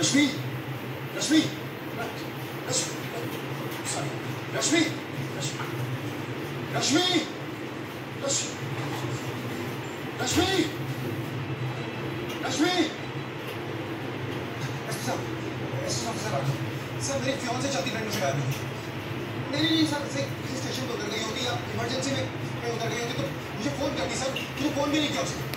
रश्मि रश्मि रश्मि रश्मि रश्मि रश्मि sir मेरी फ्योन से चलती फ्रेंड मुझे गायब नहीं नहीं सर से इमरजेंसी में उतर गए तो मुझे फ़ोन कर दी, सर मुझे फ़ोन भी नहीं किया उसने